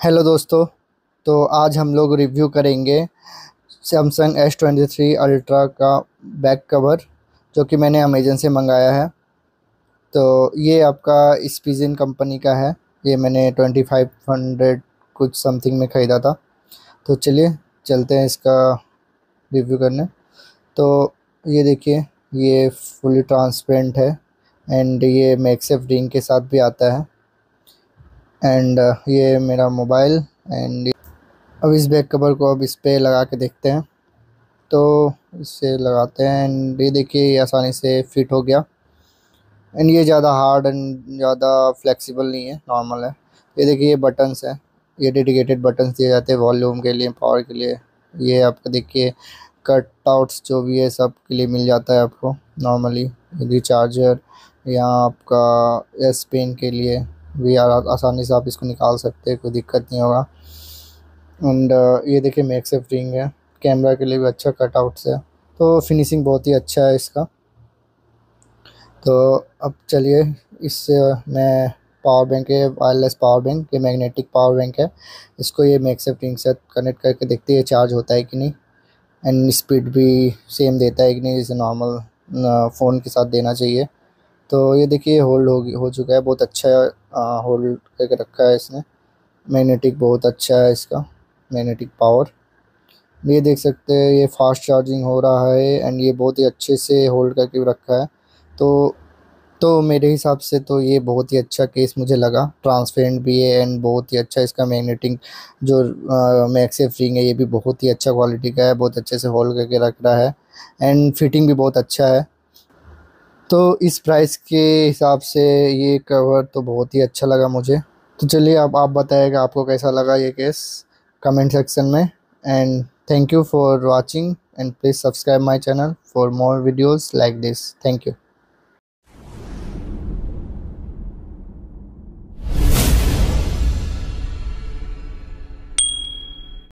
Hello दोस्तों तो आज हम लोग रिव्यू करेंगे Samsung S twenty three Ultra का बैक कवर जो कि मैंने अमेजन से मंगाया है। तो ये आपका स्पीजिन कंपनी का है। ये मैंने ट्वेंटी फाइव हंड्रेड कुछ समथिंग में ख़रीदा था। तो चलिए, चलते हैं इसका रिव्यू करने। तो ये देखिए, ये फुली ट्रांसपेरेंट है एंड ये मैक्सेफ रिंग के साथ भी आता है। एंड uh, ये मेरा मोबाइल एंड अब इस बैक कवर को अब इस पर लगा के देखते हैं। तो इसे लगाते हैं एंड ये देखिए ये आसानी से फिट हो गया। एंड ये ज़्यादा हार्ड एंड ज़्यादा फ्लेक्सिबल नहीं है नॉर्मल है। ये देखिए ये बटन्स हैं। ये डेडिकेटेड बटन्स दिए जाते हैं वॉल्यूम के लिए पावर के लिए। ये आपका देखिए कट आउट्स जो भी है सब के लिए मिल जाता है आपको नॉर्मली यदि चार्जर या आपका एस पेन के लिए। भी आसानी से आप इसको निकाल सकते हैं कोई दिक्कत नहीं होगा। एंड uh, ये देखिए मैक्सेफ रिंग है। कैमरा के लिए भी अच्छा कटआउट्स है। तो फिनिशिंग बहुत ही अच्छा है इसका। तो अब चलिए इससे मैं पावर बैंक है वायरलेस पावर बैंक ये मैग्नेटिक पावर बैंक है। इसको ये मैक्सेफ रिंग से कनेक्ट करके देखते हैं चार्ज होता है कि नहीं। एंड स्पीड भी सेम देता है कि नहीं जैसे नॉर्मल फ़ोन के साथ देना चाहिए। तो ये देखिए होल्ड हो हो चुका है, बहुत अच्छा होल्ड करके रखा है इसने। मैग्नेटिक बहुत अच्छा है इसका मैग्नेटिक पावर ये देख सकते हैं, ये फास्ट चार्जिंग हो रहा है एंड ये बहुत ही अच्छे से होल्ड करके रखा है। तो तो मेरे हिसाब से तो ये बहुत ही अच्छा केस मुझे लगा। ट्रांसपेरेंट भी है एंड बहुत ही अच्छा इसका मैग्नेटिक जो मैक्सेफ रिंग है ये भी बहुत ही अच्छा क्वालिटी का है, बहुत अच्छे से होल्ड करके रख रहा है। एंड फिटिंग भी बहुत अच्छा है। तो इस प्राइस के हिसाब से ये कवर तो बहुत ही अच्छा लगा मुझे। तो चलिए अब आप बताएगा आपको कैसा लगा ये केस कमेंट सेक्शन में। And thank you for watching and please subscribe my channel for more videos like this thank you